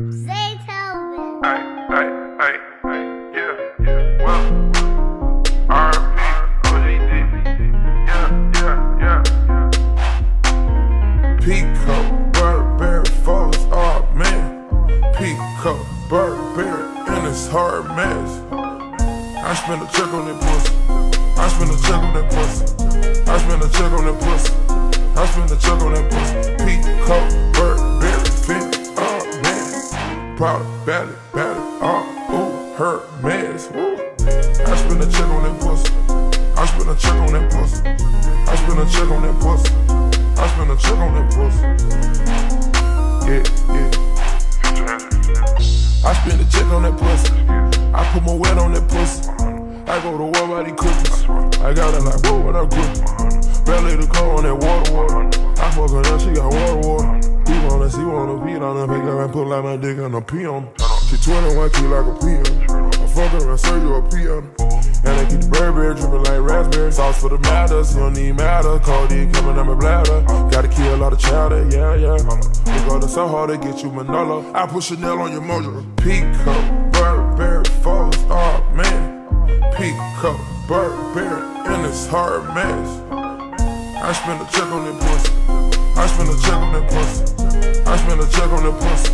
Say Telvin. Ay, ay, ay, ay, yeah, yeah. Well, RP, yeah, yeah, yeah. Peacoat, Burberry, Foes, oh man. Peacoat, Burberry, and it's Hermès. I spend a check on that pussy. I spend a check on that pussy. I spend a check on that pussy. I spend a check on that pussy. Peacoat, Proud about it, about oh, ooh, her mess, woo. I spend a check on that pussy. I spend a check on that pussy. I spend a check on that pussy. I spend a check on that pussy. Yeah, yeah. I spend a check on that pussy. I put my wet on that pussy. I go to war by these cookies. I got it like, whoa, what up, cookie? Belly the car on that water, water. I fuck her up, she got water, water. Wanna see, wanna beat on her, pick up and put like my dick on a pee on. She 21, key like a pee on her. I fuck her and serve you a pee on her. And I keep the Burberry dripping like raspberry. Sauce for the matters, you don't need matter. Cold D coming out my bladder. Gotta kill a lot of chowder, yeah, yeah. We go to so hard to get you Manolo. I put Chanel on your mojo. Peacoat, Burberry, Foes, oh man. Peacoat, Burberry, and it's hard mess. I spend a check on that pussy. I spend a check on that pussy. Spend a check on that pussy.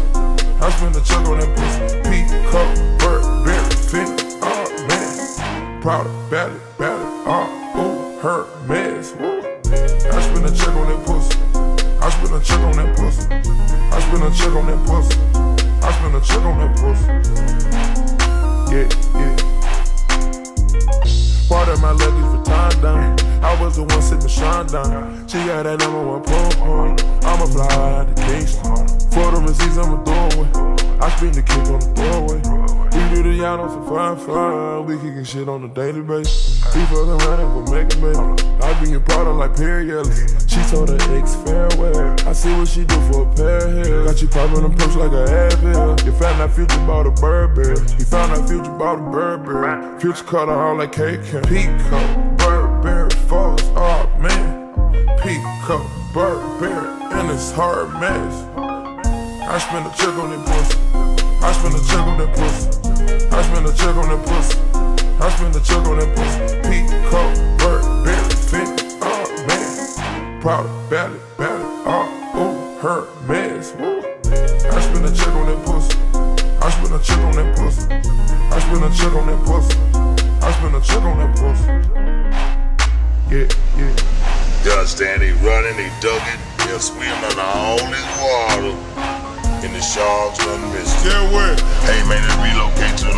I spend a check on that pussy. Peacoat, Burberry, fit, oh man. Proud about it, about it, oh, ooh, her mess. Woo. I spend a check on that pussy. I spend a check on that pussy. I spend a check on that pussy. I spend a check on that pussy. Yeah, yeah. Part of my luggage down. I was the one sipping Sean down. She got that number one pom. I'ma fly out to Kingston. For the receipts, I'ma throw. I spin the kick on the doorway. We do the yacht on some fine fine. We kicking shit on a daily basis. We fucking around and go make it, baby. I be your product like Perry Ellis. She told her ex farewell. I see what she do for a pair of hair. Got you popping them perks like a Advil. You found out Future bought a Burberry. He found out Future bought a Burberry. Future cut her all like. Peacoat, Peacoat, Burberry, and it's Hermès. I spend a check on that pussy. I spend a check on that pussy. I spend a check on that pussy. I spend a check on that pussy. Peacoat, Burberry, fit, oh man. Proud about it, about it, oh, ooh, her mess. Woo. I spend a check on that pussy. I spend a check on that pussy. I spend a check on that pussy. I spend a check on that pussy. Yeah, yeah. You understand? They running, they ducking, they're swimming all this water. And the sharks run missing. Yeah, where? Hey man, they relocate to